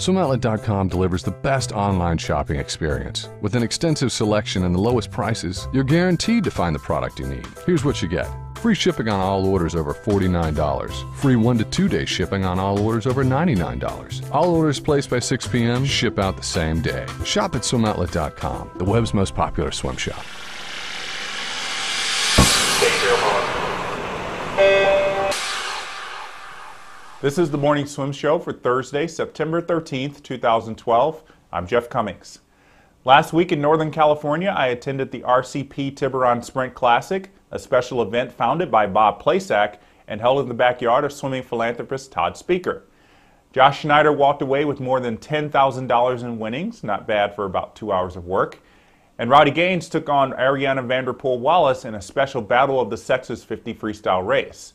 SwimOutlet.com delivers the best online shopping experience. With an extensive selection and the lowest prices, you're guaranteed to find the product you need. Here's what you get. Free shipping on all orders over $49. Free one to two day shipping on all orders over $99. All orders placed by 6 p.m. ship out the same day. Shop at swimoutlet.com, the web's most popular swim shop. This is the Morning Swim Show for Thursday, September 13th, 2012. I'm Jeff Commings. Last week in Northern California, I attended the RCP Tiburon Sprint Classic, a special event founded by Bob Placak and held in the backyard of swimming philanthropist Tod Spieker. Josh Schneider walked away with more than $10,000 in winnings, not bad for about two hours of work. And Rowdy Gaines took on Arianna Vanderpool Wallace in a special Battle of the Sexes 50 freestyle race.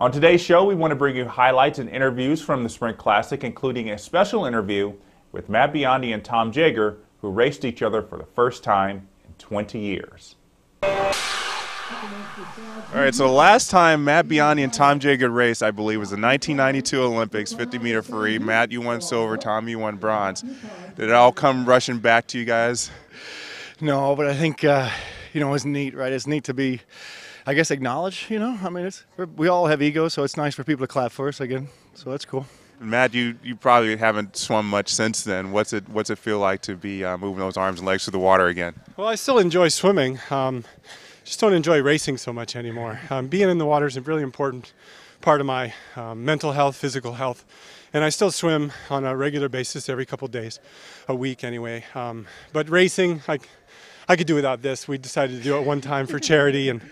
On today's show, we want to bring you highlights and interviews from the Sprint Classic, including a special interview with Matt Biondi and Tom Jager, who raced each other for the first time in 20 years. All right, so the last time Matt Biondi and Tom Jager raced, I believe, was the 1992 Olympics, 50 meter free. Matt, you won silver. Tom, you won bronze. Did it all come rushing back to you guys? No, but I think uh, you know it's neat, right? It's neat to be I guess acknowledge. You know, I mean, it's we all have egos, so it's nice for people to clap for us again. So that's cool. Matt, you, you probably haven't swum much since then. What's it What's it feel like to be uh, moving those arms and legs through the water again? Well, I still enjoy swimming. Um, just don't enjoy racing so much anymore. Um, being in the water is a really important part of my um, mental health, physical health, and I still swim on a regular basis every couple days, a week anyway. Um, but racing, I, I could do without this. We decided to do it one time for charity and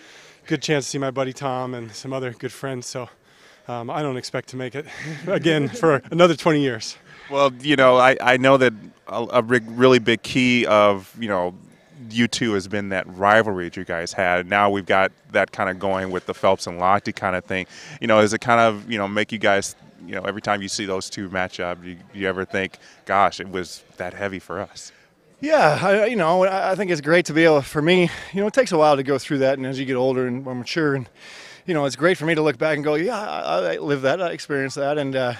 good chance to see my buddy Tom and some other good friends. So um, I don't expect to make it again for another 20 years. Well, you know, I, I know that a, a really big key of, you know, you two has been that rivalry that you guys had. Now we've got that kind of going with the Phelps and Lochte kind of thing. You know, does it kind of, you know, make you guys, you know, every time you see those two match up, you, you ever think, gosh, it was that heavy for us? Yeah, I, you know, I think it's great to be able. For me, you know, it takes a while to go through that, and as you get older and more mature, and you know, it's great for me to look back and go, yeah, I, I lived that, I experienced that, and uh,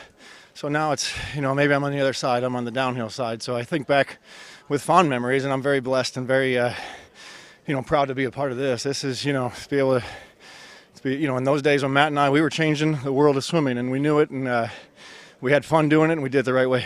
so now it's, you know, maybe I'm on the other side, I'm on the downhill side. So I think back with fond memories, and I'm very blessed and very, uh, you know, proud to be a part of this. This is, you know, to be able to, to be, you know, in those days when Matt and I, we were changing the world of swimming, and we knew it, and uh, we had fun doing it, and we did it the right way.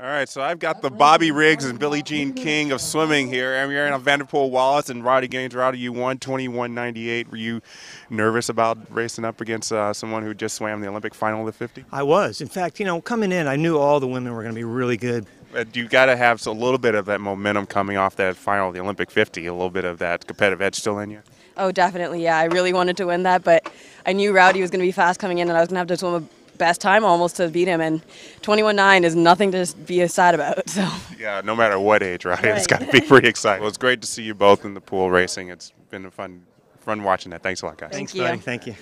All right, so I've got the Bobby Riggs and Billie Jean King of swimming here. I'm here on Vanderpool Wallace and Rowdy Gaines. Rowdy, you won 21.98. Were you nervous about racing up against uh, someone who just swam the Olympic final of the 50? I was. In fact, you know, coming in, I knew all the women were going to be really good. But you got to have a little bit of that momentum coming off that final of the Olympic 50, a little bit of that competitive edge still in you. Oh, definitely. Yeah, I really wanted to win that, but I knew Rowdy was going to be fast coming in, and I was going to have to swim a best time almost to beat him, and 21-9 is nothing to be sad about. So yeah, no matter what age, right? right. It's got to be pretty exciting. Well, it's great to see you both in the pool racing. It's been a fun, fun watching that. Thanks a lot, guys. Thanks, Thanks buddy. Thank you.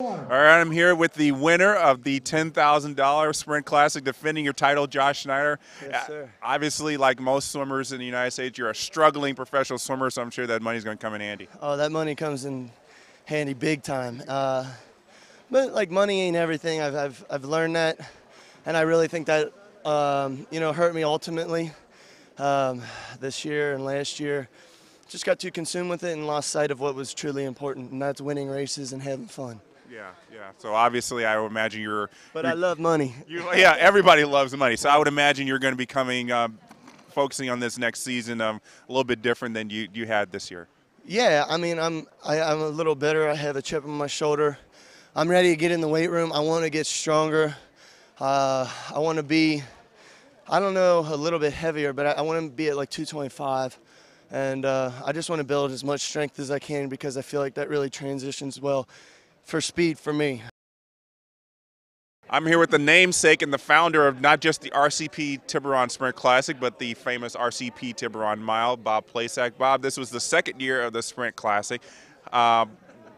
All right, I'm here with the winner of the $10,000 Sprint Classic, defending your title, Josh Schneider. Yes, sir. Obviously, like most swimmers in the United States, you're a struggling professional swimmer, so I'm sure that money's going to come in handy. Oh, that money comes in handy big time. Uh, but like money ain't everything. I've, I've, I've learned that, and I really think that um, you know hurt me ultimately um, this year and last year. Just got too consumed with it and lost sight of what was truly important, and that's winning races and having fun. Yeah, yeah. So obviously, I would imagine you're. But you're, I love money. You, yeah, everybody loves money. So I would imagine you're going to be coming, um, focusing on this next season um, a little bit different than you you had this year. Yeah, I mean, I'm I, I'm a little bitter. I have a chip on my shoulder. I'm ready to get in the weight room. I want to get stronger. Uh, I want to be, I don't know, a little bit heavier, but I, I want to be at like 225. And uh, I just want to build as much strength as I can because I feel like that really transitions well for speed for me. I'm here with the namesake and the founder of not just the RCP Tiburon Sprint Classic, but the famous RCP Tiburon Mile, Bob Placak. Bob, this was the second year of the Sprint Classic. Uh,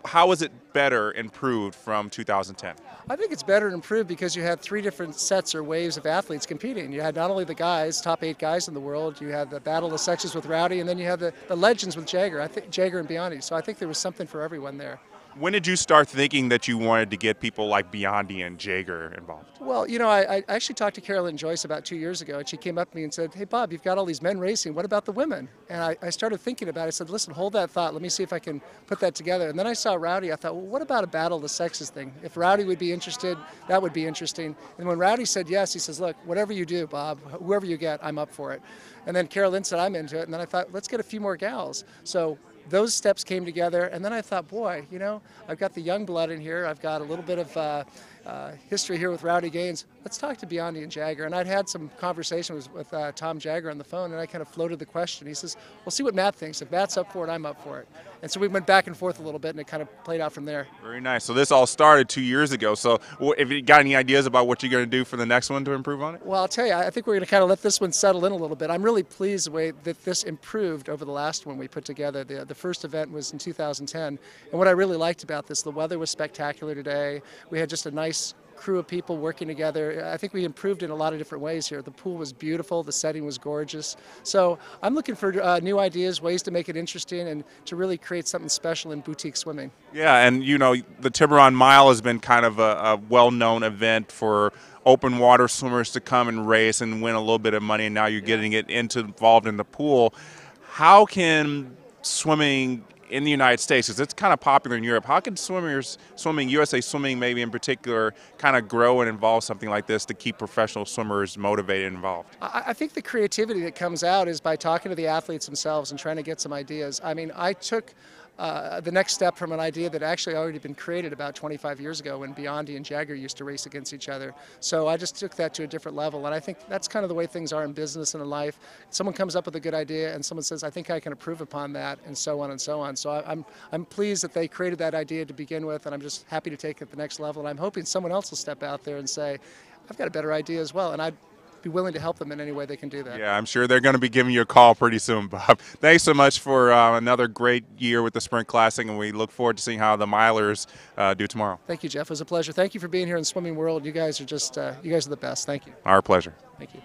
how is it better improved from 2010? I think it's better improved because you had three different sets or waves of athletes competing. You had not only the guys, top eight guys in the world, you had the battle of sexes with Rowdy, and then you had the, the legends with Jagger, I think Jager and Biondi. So I think there was something for everyone there. When did you start thinking that you wanted to get people like Biondi and Jager involved? Well, you know, I, I actually talked to Kara Lynn Joyce about two years ago, and she came up to me and said, Hey, Bob, you've got all these men racing. What about the women? And I, I started thinking about it. I said, Listen, hold that thought. Let me see if I can put that together. And then I saw Rowdy. I thought, Well, what about a battle of the sexes thing? If Rowdy would be interested, that would be interesting. And when Rowdy said yes, he says, Look, whatever you do, Bob, whoever you get, I'm up for it. And then Kara Lynn said, I'm into it. And then I thought, Let's get a few more gals. So those steps came together, and then I thought, boy, you know, I've got the young blood in here. I've got a little bit of uh, uh, history here with Rowdy Gaines. Let's talk to Biondi and Jagger. And I'd had some conversations with uh, Tom Jagger on the phone, and I kind of floated the question. He says, "We'll see what Matt thinks. If Matt's up for it, I'm up for it." And so we went back and forth a little bit, and it kind of played out from there. Very nice. So this all started two years ago. So if you got any ideas about what you're going to do for the next one to improve on it? Well, I'll tell you, I think we're going to kind of let this one settle in a little bit. I'm really pleased the way that this improved over the last one we put together. The, the first event was in 2010, and what I really liked about this, the weather was spectacular today. We had just a nice crew of people working together. I think we improved in a lot of different ways here. The pool was beautiful, the setting was gorgeous. So I'm looking for uh, new ideas, ways to make it interesting, and to really create something special in boutique swimming. Yeah, and you know, the Tiburon Mile has been kind of a, a well known event for open water swimmers to come and race and win a little bit of money, and now you're getting it into involved in the pool. How can swimming in the United States, because it's kind of popular in Europe. How can swimmers, swimming, USA Swimming maybe in particular, kind of grow and involve something like this to keep professional swimmers motivated and involved? I, I think the creativity that comes out is by talking to the athletes themselves and trying to get some ideas. I mean, I took uh, the next step from an idea that actually already been created about 25 years ago when Biondi and Jagger used to race against each other. So I just took that to a different level, and I think that's kind of the way things are in business and in life. Someone comes up with a good idea, and someone says, "I think I can improve upon that," and so on and so on. So I, I'm I'm pleased that they created that idea to begin with, and I'm just happy to take it to the next level. And I'm hoping someone else will step out there and say, "I've got a better idea as well," and I be willing to help them in any way they can do that. Yeah, I'm sure they're going to be giving you a call pretty soon, Bob. Thanks so much for uh, another great year with the Sprint Classic, and we look forward to seeing how the Milers uh, do tomorrow. Thank you, Jeff. It was a pleasure. Thank you for being here in swimming world. You guys are just, uh, you guys are the best. Thank you. Our pleasure. Thank you.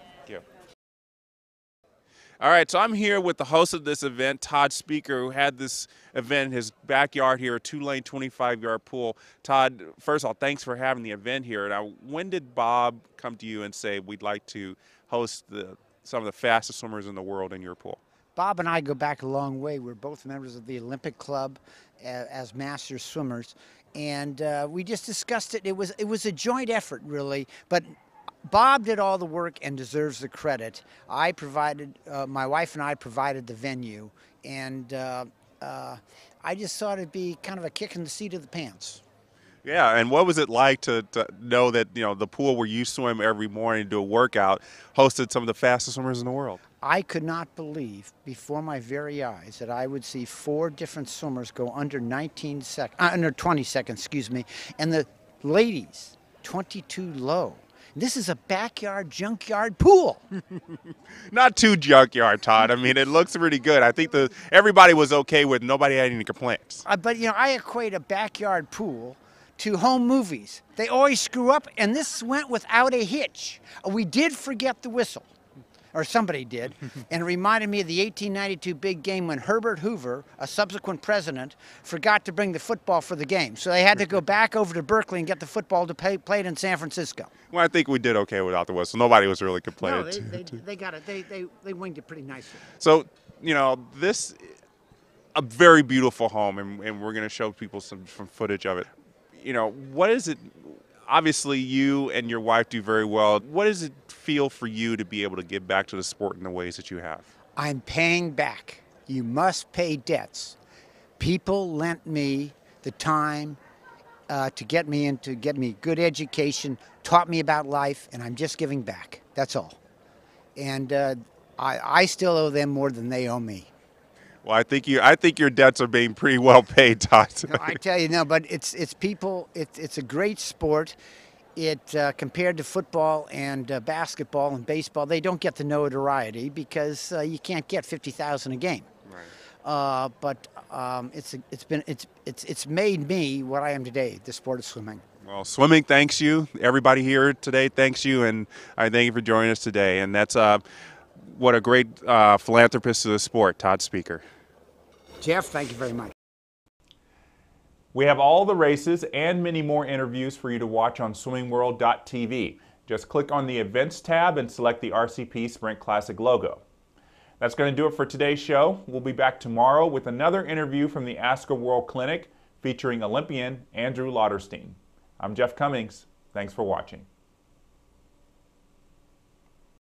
All right, so I'm here with the host of this event, Tod Spieker, who had this event in his backyard here, a two-lane, 25-yard pool. Tod, first of all, thanks for having the event here. Now, when did Bob come to you and say we'd like to host the, some of the fastest swimmers in the world in your pool? Bob and I go back a long way. We're both members of the Olympic Club as, as master swimmers, and uh, we just discussed it. It was it was a joint effort, really, but Bob did all the work and deserves the credit. I provided, uh, my wife and I provided the venue, and uh, uh, I just thought it'd be kind of a kick in the seat of the pants. Yeah, and what was it like to, to know that you know the pool where you swim every morning to do a workout hosted some of the fastest swimmers in the world? I could not believe before my very eyes that I would see four different swimmers go under 19 seconds, uh, under 20 seconds, excuse me, and the ladies 22 low. This is a backyard junkyard pool. Not too junkyard, Tod. I mean, it looks pretty good. I think the everybody was okay with. Nobody had any complaints. Uh, but you know, I equate a backyard pool to home movies. They always screw up, and this went without a hitch. We did forget the whistle or somebody did, and it reminded me of the 1892 big game when Herbert Hoover, a subsequent president, forgot to bring the football for the game. So they had to go back over to Berkeley and get the football to play, it in San Francisco. Well, I think we did okay without the whistle. Nobody was really complaining. No, they, they, they got it. They, they, they winged it pretty nicely. So, you know, this a very beautiful home, and, and we're going to show people some, some footage of it. You know, what is it? Obviously, you and your wife do very well. What does it feel for you to be able to give back to the sport in the ways that you have? I'm paying back. You must pay debts. People lent me the time uh, to get me into, get me good education, taught me about life, and I'm just giving back. That's all. And uh, I, I still owe them more than they owe me. Well, I think you. I think your debts are being pretty well paid, Tod. no, I tell you, no, but it's it's people. It's it's a great sport. It uh, compared to football and uh, basketball and baseball, they don't get the notoriety because uh, you can't get fifty thousand a game. Right. Uh, but um, it's it's been it's it's it's made me what I am today. The sport of swimming. Well, swimming thanks you. Everybody here today thanks you, and I thank you for joining us today. And that's uh, what a great uh, philanthropist of the sport, Tod Spieker. Jeff, thank you very much. We have all the races and many more interviews for you to watch on swimmingworld.tv. Just click on the Events tab and select the RCP Sprint Classic logo. That's going to do it for today's show. We'll be back tomorrow with another interview from the ASCA World Clinic featuring Olympian Andrew Lauterstein. I'm Jeff Commings. Thanks for watching.